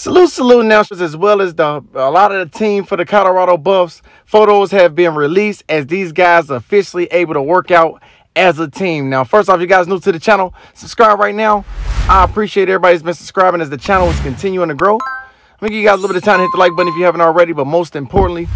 Salute, salute announcers as well as the a lot of the team for the Colorado Buffs. Photos have been released as these guys are officially able to work out as a team. Now, first off, if you guys new to the channel, subscribe right now. I appreciate everybody's been subscribing as the channel is continuing to grow. I'm gonna give you guys a little bit of time to hit the like button if you haven't already, but most importantly,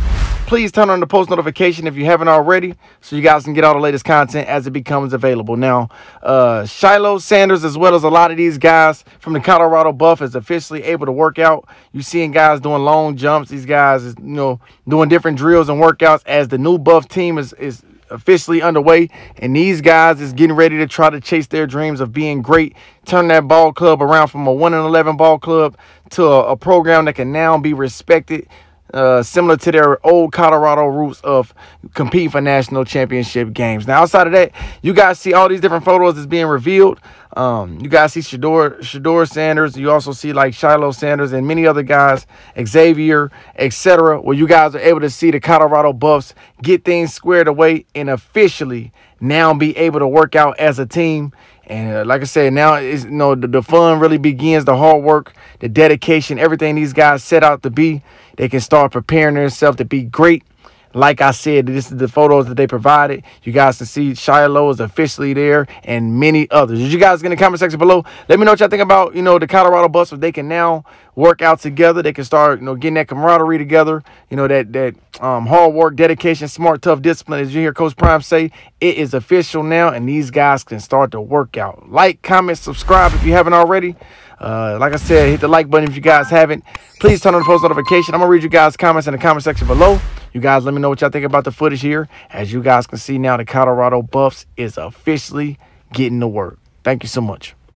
please turn on the post notification if you haven't already so you guys can get all the latest content as it becomes available. Now, uh, Shilo Sanders, as well as a lot of these guys from the Colorado Buff, is officially able to work out. You're seeing guys doing long jumps. These guys is, you know, doing different drills and workouts as the new Buff team is, is officially underway and these guys is getting ready to try to chase their dreams of being great turn that ball club around from a 1 and 11 ball club to a, a program that can now be respected uh, similar to their old Colorado roots of competing for national championship games. Now, outside of that, you guys see all these different photos that's being revealed. Um, you guys see Shedeur, Shedeur Sanders. You also see like Shilo Sanders and many other guys, Xavier, etc. Where you guys are able to see the Colorado Buffs get things squared away and officially now be able to work out as a team. And uh, like I said, now is you know the, the fun really begins, the hard work, the dedication, everything these guys set out to be. They can start preparing themselves to be great. Like I said, this is the photos that they provided. You guys can see Shilo is officially there and many others. Did you guys get in the comment section below? Let me know what y'all think about, you know, the Colorado Buffs. If they can now work out together, they can start, you know, getting that camaraderie together. You know, that that um, hard work, dedication, smart, tough discipline. As you hear Coach Prime say, it is official now, and these guys can start to work out. Like, comment, subscribe if you haven't already. Uh, like I said, hit the like button if you guys haven't. Please turn on the post notification. I'm going to read you guys' comments in the comment section below. You guys let me know what y'all think about the footage here. As you guys can see now, the Colorado Buffs is officially getting to work. Thank you so much.